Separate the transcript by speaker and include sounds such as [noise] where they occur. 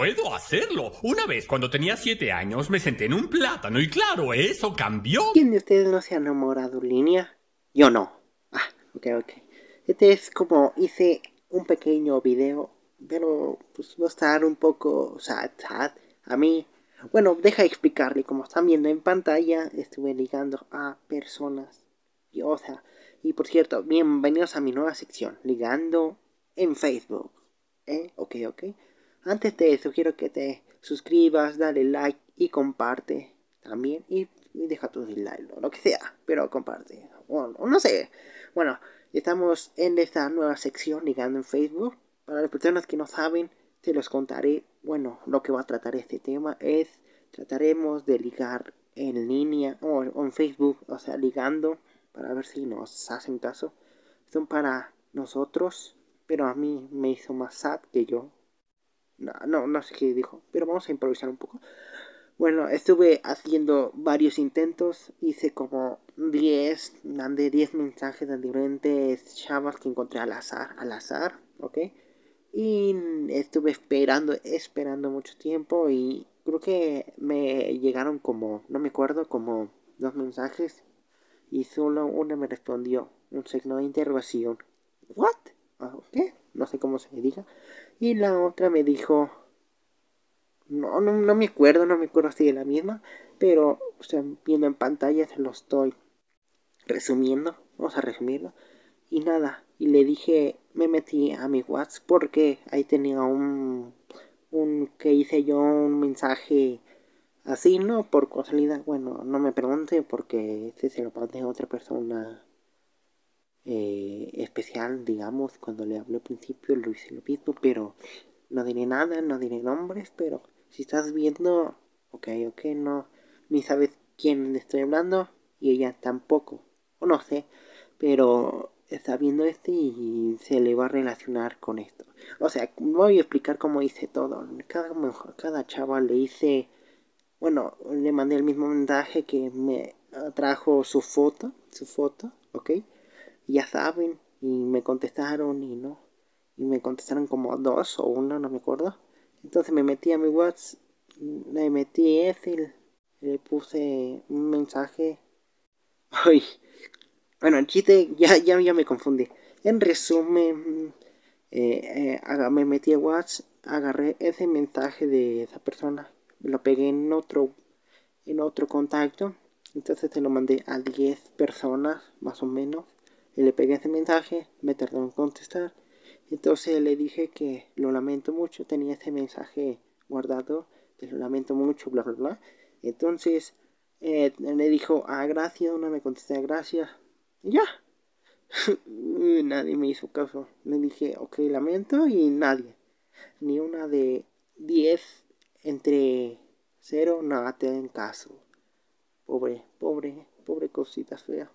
Speaker 1: Puedo hacerlo. Una vez, cuando tenía siete años, me senté en un plátano y claro, eso cambió.
Speaker 2: ¿Quién de ustedes no se ha enamorado en línea? Yo no. Ah, ok, ok. Este es como hice un pequeño video, pero pues va a estar un poco sad, sad. A mí, bueno, deja explicarle. Como están viendo en pantalla, estuve ligando a personas. Y, o sea, y por cierto, bienvenidos a mi nueva sección, ligando en Facebook. ¿Eh? Ok, ok. Antes de eso, quiero que te suscribas, dale like y comparte también. Y, deja tu dislike, lo que sea, pero comparte. O, no sé. Bueno, estamos en esta nueva sección ligando en Facebook. Para las personas que no saben, te los contaré. Bueno, lo que va a tratar este tema es trataremos de ligar en línea o, en Facebook, o sea, ligando para ver si nos hacen caso. Son para nosotros, pero a mí me hizo más sad que yo no, no, no sé qué dijo, pero vamos a improvisar un poco. Bueno, estuve haciendo varios intentos, hice como 10, mandé 10 mensajes de diferentes chavas que encontré al azar, al azar, ¿ok? Y estuve esperando, esperando mucho tiempo y creo que me llegaron como, no me acuerdo, como dos mensajes y solo una me respondió, un signo de interrogación. ¿What? Ah, ¿Qué? No sé cómo se diga. Y la otra me dijo, no, no, no me acuerdo, no me acuerdo si es la misma, pero o sea, viendo en pantalla se lo estoy resumiendo, vamos a resumirlo. Y nada, y le dije, me metí a mi WhatsApp porque ahí tenía un, un que hice yo un mensaje así, ¿no? Por casualidad, bueno, no me pregunte porque este se lo mandé a otra persona eh, especial, digamos, cuando le hablé al principio lo hice lo mismo, pero no diré nada, no diré nombres, pero si estás viendo, ok, ok, no, ni sabes quién le estoy hablando y ella tampoco, o no sé, pero está viendo este y se le va a relacionar con esto. O sea, voy a explicar cómo hice todo. Cada, cada chava le hice, bueno, le mandé el mismo mensaje que me trajo su foto, su foto, ¿ok? Ya saben, y me contestaron y no, y me contestaron como dos o uno, no me acuerdo. Entonces me metí a mi WhatsApp, le metí ese, le puse un mensaje. [laughs] Ay, bueno, el chiste, ya, ya, ya me confundí. En resumen, eh, eh, me metí a WhatsApp, agarré ese mensaje de esa persona, lo pegué en otro, en otro contacto. Entonces se lo mandé a 10 personas, más o menos y le pegué ese mensaje, me tardó en contestar. Entonces le dije que lo lamento mucho, tenía ese mensaje guardado, lo lamento mucho, bla, bla, bla. Entonces eh, le dijo, ah, gracias, una me contesté, gracias. Y ya. [laughs] nadie me hizo caso. Le dije, ok, lamento y nadie. Ni una de 10 entre 0, nada te den caso. Pobre, pobre, pobre cosita fea.